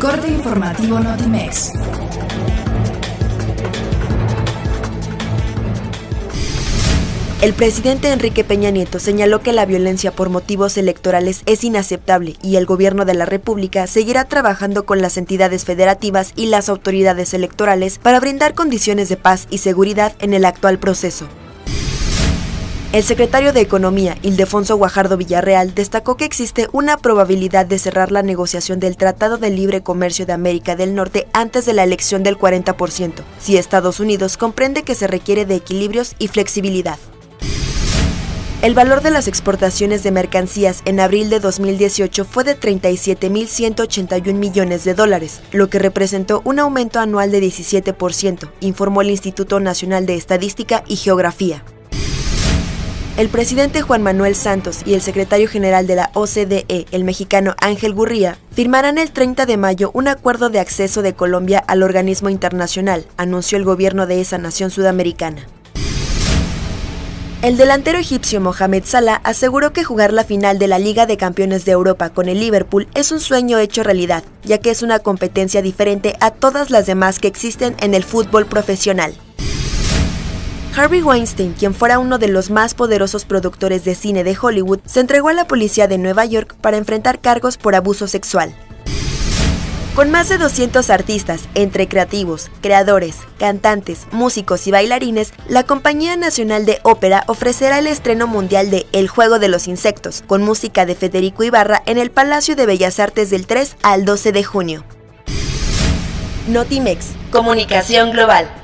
Corte informativo Notimex. El presidente Enrique Peña Nieto señaló que la violencia por motivos electorales es inaceptable y el gobierno de la República seguirá trabajando con las entidades federativas y las autoridades electorales para brindar condiciones de paz y seguridad en el actual proceso. El secretario de Economía, Ildefonso Guajardo Villarreal, destacó que existe una probabilidad de cerrar la negociación del Tratado de Libre Comercio de América del Norte antes de la elección del 40%, si Estados Unidos comprende que se requiere de equilibrios y flexibilidad. El valor de las exportaciones de mercancías en abril de 2018 fue de 37.181 millones de dólares, lo que representó un aumento anual de 17%, informó el Instituto Nacional de Estadística y Geografía. El presidente Juan Manuel Santos y el secretario general de la OCDE, el mexicano Ángel Gurría, firmarán el 30 de mayo un acuerdo de acceso de Colombia al organismo internacional, anunció el gobierno de esa nación sudamericana. El delantero egipcio Mohamed Salah aseguró que jugar la final de la Liga de Campeones de Europa con el Liverpool es un sueño hecho realidad, ya que es una competencia diferente a todas las demás que existen en el fútbol profesional. Harvey Weinstein, quien fuera uno de los más poderosos productores de cine de Hollywood, se entregó a la policía de Nueva York para enfrentar cargos por abuso sexual. Con más de 200 artistas, entre creativos, creadores, cantantes, músicos y bailarines, la Compañía Nacional de Ópera ofrecerá el estreno mundial de El Juego de los Insectos, con música de Federico Ibarra en el Palacio de Bellas Artes del 3 al 12 de junio. Notimex, Comunicación Global.